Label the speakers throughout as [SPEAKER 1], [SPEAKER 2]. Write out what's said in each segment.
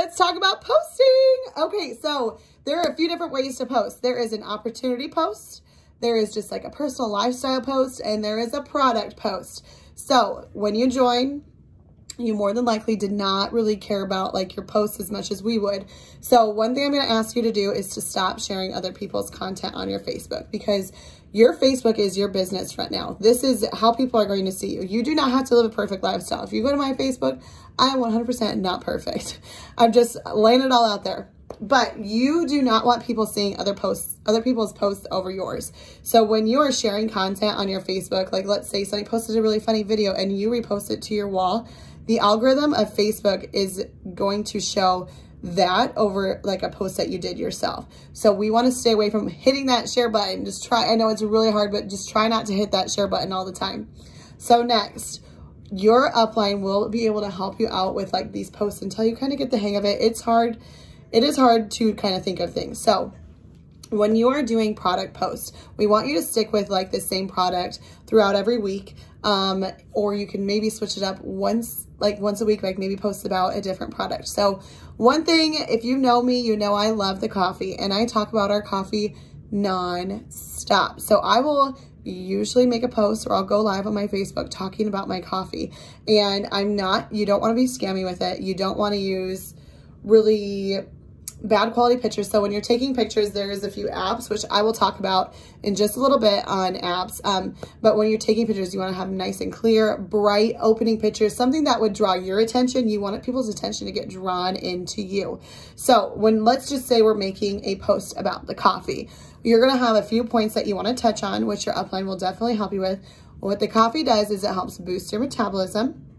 [SPEAKER 1] let's talk about posting. Okay, so there are a few different ways to post. There is an opportunity post. There is just like a personal lifestyle post and there is a product post. So when you join, you more than likely did not really care about like your posts as much as we would. So one thing I'm going to ask you to do is to stop sharing other people's content on your Facebook because your Facebook is your business right now. This is how people are going to see you. You do not have to live a perfect lifestyle. If you go to my Facebook, I am 100% not perfect. I'm just laying it all out there. But you do not want people seeing other posts, other people's posts over yours. So when you are sharing content on your Facebook, like let's say somebody posted a really funny video and you repost it to your wall, the algorithm of Facebook is going to show that over like a post that you did yourself. So we want to stay away from hitting that share button. Just try, I know it's really hard, but just try not to hit that share button all the time. So next, your upline will be able to help you out with like these posts until you kind of get the hang of it. It's hard. It is hard to kind of think of things. So when you are doing product posts, we want you to stick with like the same product throughout every week. Um, or you can maybe switch it up once, like once a week, like maybe post about a different product. So one thing, if you know me, you know I love the coffee and I talk about our coffee non-stop. So I will usually make a post or I'll go live on my Facebook talking about my coffee. And I'm not, you don't want to be scammy with it. You don't want to use really bad quality pictures. So when you're taking pictures, there's a few apps, which I will talk about in just a little bit on apps. Um, but when you're taking pictures, you want to have nice and clear, bright opening pictures, something that would draw your attention. You want people's attention to get drawn into you. So when, let's just say we're making a post about the coffee, you're going to have a few points that you want to touch on, which your upline will definitely help you with. What the coffee does is it helps boost your metabolism,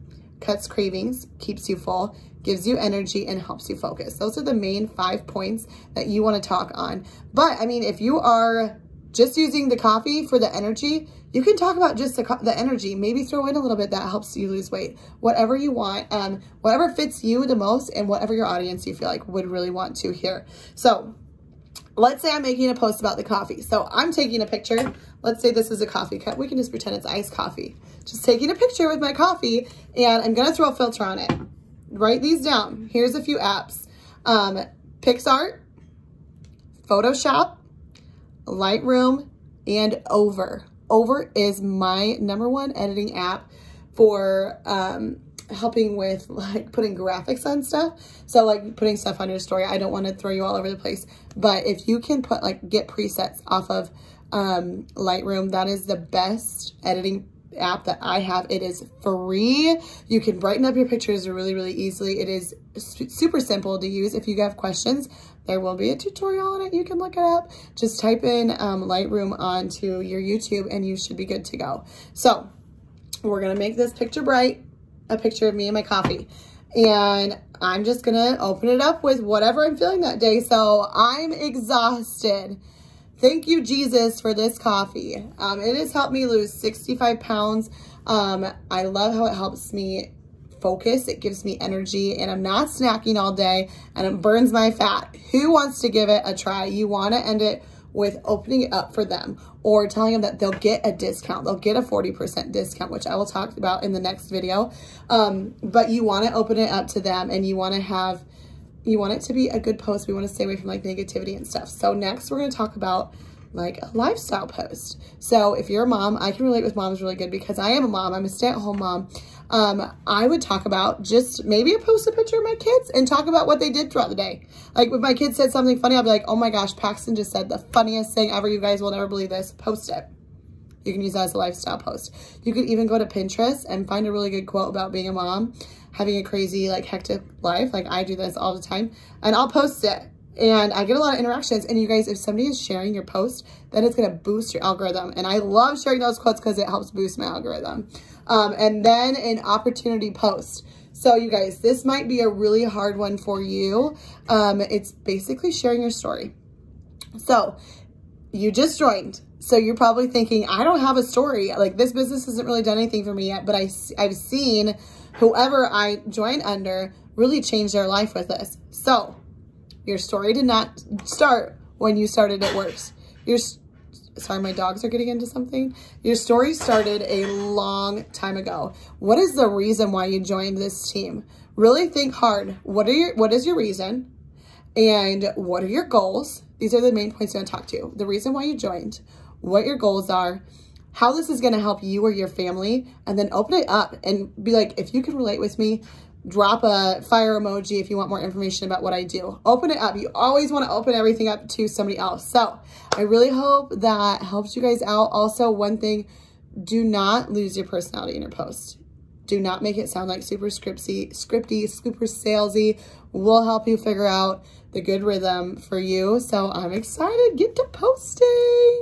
[SPEAKER 1] cuts cravings, keeps you full, gives you energy, and helps you focus. Those are the main five points that you want to talk on. But, I mean, if you are just using the coffee for the energy, you can talk about just the, the energy. Maybe throw in a little bit that helps you lose weight. Whatever you want, um, whatever fits you the most and whatever your audience you feel like would really want to hear. So let's say I'm making a post about the coffee. So I'm taking a picture. Let's say this is a coffee cup. We can just pretend it's iced coffee. Just taking a picture with my coffee and I'm to throw a filter on it write these down. Here's a few apps. Um, PicsArt, Photoshop, Lightroom, and Over. Over is my number one editing app for um, helping with like putting graphics on stuff. So like putting stuff on your story. I don't want to throw you all over the place. But if you can put like get presets off of um, Lightroom, that is the best editing app that I have. It is free. You can brighten up your pictures really, really easily. It is super simple to use. If you have questions, there will be a tutorial on it. You can look it up. Just type in um, Lightroom onto your YouTube and you should be good to go. So we're going to make this picture bright, a picture of me and my coffee. And I'm just to open it up with whatever I'm feeling that day. So I'm exhausted. Thank you, Jesus, for this coffee. Um, it has helped me lose 65 pounds. Um, I love how it helps me focus. It gives me energy and I'm not snacking all day and it burns my fat. Who wants to give it a try? You want to end it with opening it up for them or telling them that they'll get a discount. They'll get a 40% discount, which I will talk about in the next video. Um, but you want to open it up to them and you want to have you want it to be a good post. We want to stay away from like negativity and stuff. So next we're going to talk about like a lifestyle post. So if you're a mom, I can relate with moms really good because I am a mom. I'm a stay-at-home mom. Um, I would talk about just maybe I post a picture of my kids and talk about what they did throughout the day. Like if my kids said something funny, I'll be like, oh my gosh, Paxton just said the funniest thing ever. You guys will never believe this. Post it. You can use that as a lifestyle post. You could even go to Pinterest and find a really good quote about being a mom, having a crazy, like, hectic life. Like, I do this all the time. And I'll post it. And I get a lot of interactions. And you guys, if somebody is sharing your post, then it's going to boost your algorithm. And I love sharing those quotes because it helps boost my algorithm. Um, and then an opportunity post. So you guys, this might be a really hard one for you. Um, it's basically sharing your story. So you just joined. So you're probably thinking, I don't have a story. Like this business hasn't really done anything for me yet, but I, I've seen whoever I join under really change their life with this. So your story did not start when you started It Works. Your, sorry, my dogs are getting into something. Your story started a long time ago. What is the reason why you joined this team? really think hard. What are your, what is your reason? And what are your goals? These are the main points I'm gonna talk to. The reason why you joined, what your goals are, how this is gonna help you or your family, and then open it up and be like, if you can relate with me, drop a fire emoji if you want more information about what I do. Open it up. You always want to open everything up to somebody else. So I really hope that helps you guys out. Also, one thing, do not lose your personality in your post. Do not make it sound like super scripty, scripty, super salesy. We'll help you figure out the good rhythm for you. So I'm excited. Get to posting.